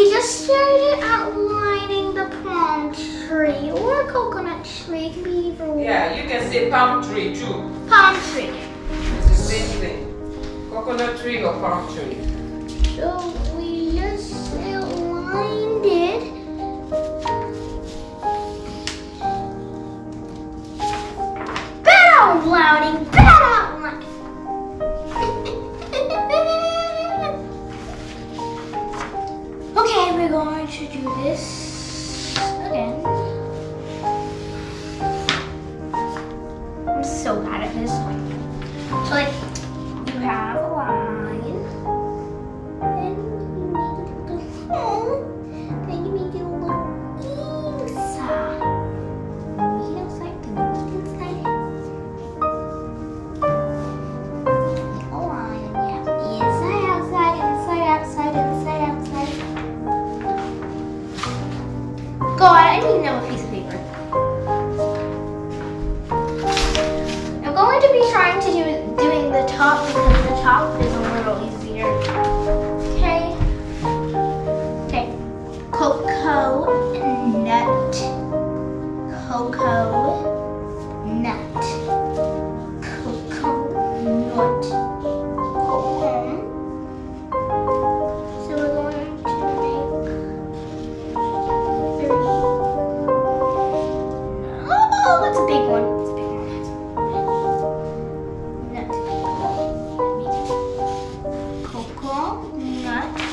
we just started outlining the palm tree or coconut tree. It can be either one. Yeah, you can say palm tree too. Palm tree. It's the same thing. Coconut tree or palm tree. So do this again. I'm so bad at this. So like, to do back.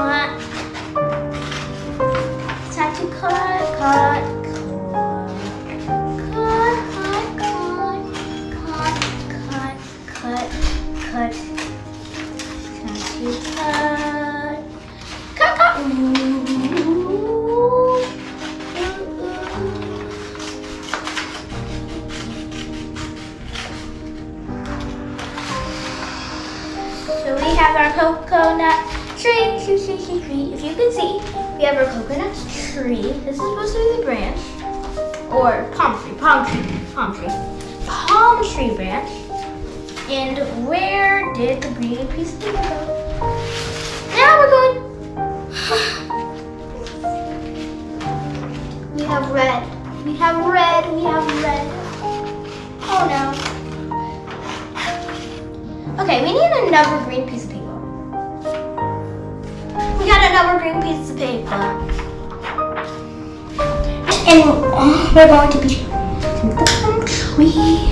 Time to cut, cut, cut, cut, cut, cut, cut, cut, cut. Time to. So we have our coconut tree, tree, tree, tree, tree. If you can see, we have our coconut tree. This is supposed to be the branch. Or palm tree, palm tree, palm tree. Palm tree branch. And where did the green piece of go? Now we're going. We have red. We have red. We have red. Oh no. Okay, we need another green piece now we're doing pieces of paper. And we're going to be the tree.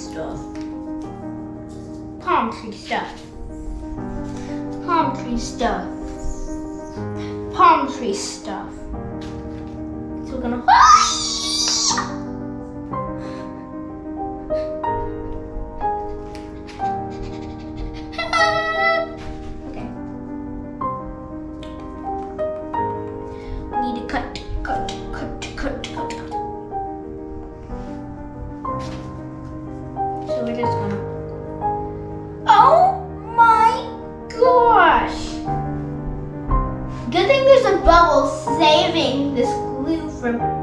Stuff. Palm tree stuff. Palm tree stuff. Palm tree stuff. So we're gonna. bubbles saving this glue from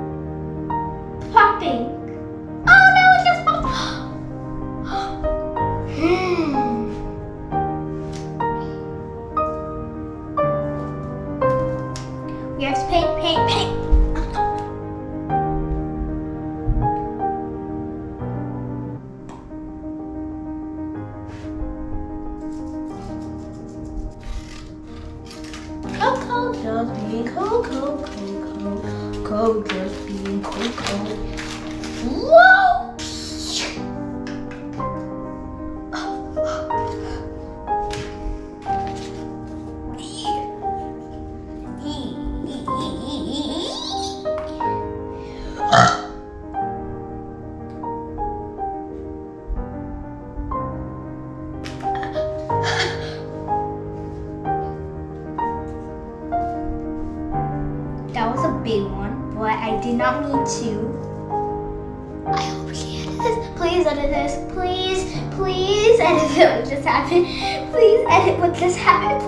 being Coco, Coco, Coco, just being Coco. Big one, but I did not mean to. I hope he edit this. Please edit this. Please, please edit what just happened. Please edit what just happened.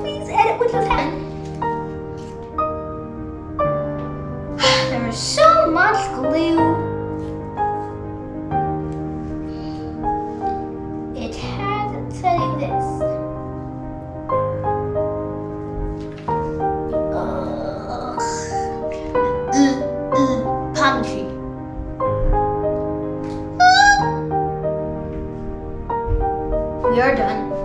you're done.